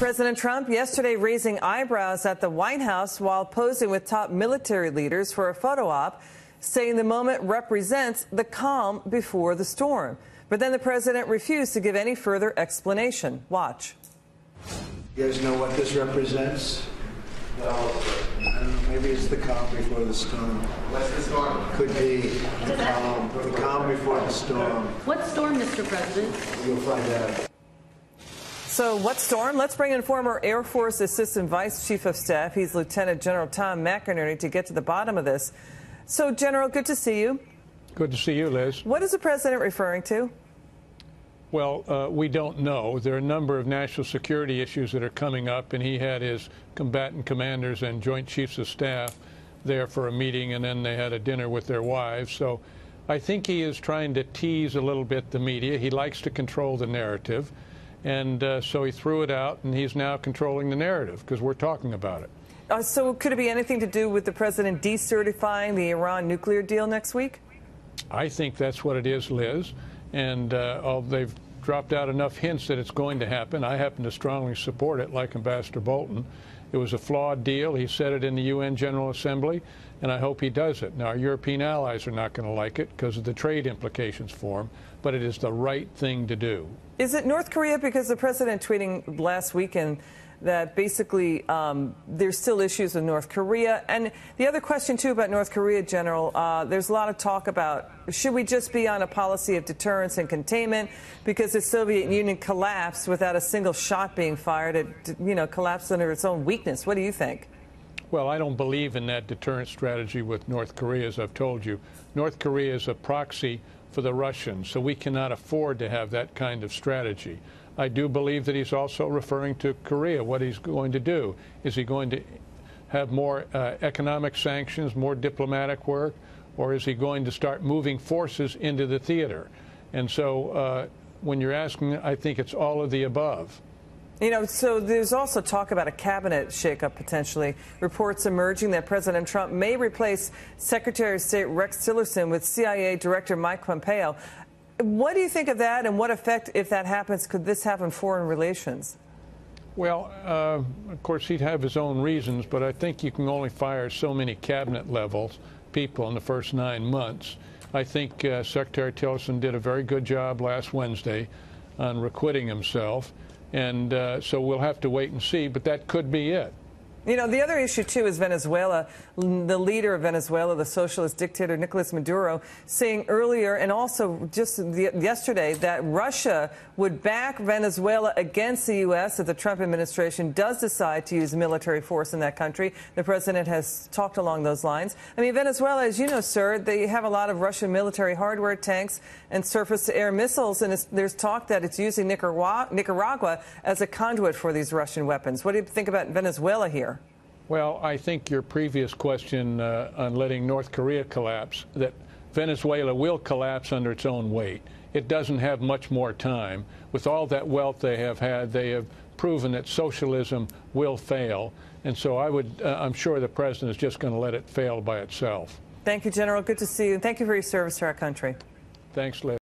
President Trump yesterday raising eyebrows at the White House while posing with top military leaders for a photo op, saying the moment represents the calm before the storm. But then the president refused to give any further explanation. Watch. You guys know what this represents? Well, maybe it's the calm before the storm. What's the storm? Could be the calm, the calm before the storm. What storm, Mr. President? You'll find out. So, what storm? Let's bring in former Air Force Assistant Vice Chief of Staff. He's Lieutenant General Tom McInerney to get to the bottom of this. So, General, good to see you. Good to see you, Liz. What is the president referring to? Well, uh, we don't know. There are a number of national security issues that are coming up, and he had his combatant commanders and Joint Chiefs of Staff there for a meeting, and then they had a dinner with their wives. So I think he is trying to tease a little bit the media. He likes to control the narrative. And uh, so he threw it out, and he's now controlling the narrative because we're talking about it. Uh, so could it be anything to do with the president decertifying the Iran nuclear deal next week? I think that's what it is, Liz. And uh, they've dropped out enough hints that it's going to happen. I happen to strongly support it, like Ambassador Bolton. It was a flawed deal. He said it in the UN General Assembly, and I hope he does it. Now, our European allies are not going to like it because of the trade implications for him, but it is the right thing to do. Is it North Korea? Because the president tweeting last weekend that basically um, there's still issues with North Korea. And the other question, too, about North Korea, General, uh, there's a lot of talk about should we just be on a policy of deterrence and containment because the Soviet Union collapsed without a single shot being fired. It, you know, collapsed under its own weakness. What do you think? Well, I don't believe in that deterrent strategy with North Korea, as I've told you. North Korea is a proxy for the Russians, so we cannot afford to have that kind of strategy. I do believe that he's also referring to Korea, what he's going to do. Is he going to have more uh, economic sanctions, more diplomatic work, or is he going to start moving forces into the theater? And so uh, when you're asking, I think it's all of the above. You know, so there's also talk about a cabinet shakeup potentially. Reports emerging that President Trump may replace Secretary of State Rex Tillerson with CIA Director Mike Pompeo. What do you think of that, and what effect, if that happens, could this have on foreign relations? Well, uh, of course, he'd have his own reasons, but I think you can only fire so many cabinet levels people in the first nine months. I think uh, Secretary Tillerson did a very good job last Wednesday on requiting himself, and uh, so we'll have to wait and see, but that could be it. You know, the other issue, too, is Venezuela. The leader of Venezuela, the socialist dictator Nicolas Maduro, saying earlier and also just yesterday that Russia would back Venezuela against the U.S. if the Trump administration does decide to use military force in that country. The president has talked along those lines. I mean, Venezuela, as you know, sir, they have a lot of Russian military hardware, tanks, and surface to air missiles, and there's talk that it's using Nicaragua as a conduit for these Russian weapons. What do you think about Venezuela here? Well, I think your previous question uh, on letting North Korea collapse, that Venezuela will collapse under its own weight. It doesn't have much more time. With all that wealth they have had, they have proven that socialism will fail. And so I would, uh, I'm sure the president is just going to let it fail by itself. Thank you, General. Good to see you. And thank you for your service to our country. Thanks, Liz.